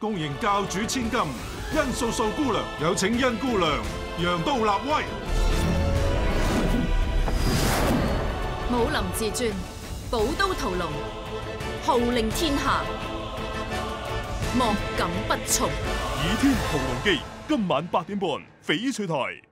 恭迎教主千金殷素素姑娘有请殷姑娘扬刀立威。武林至尊宝刀屠龙号令天下莫敢不从。倚天屠龙记今晚八点半翡翠台。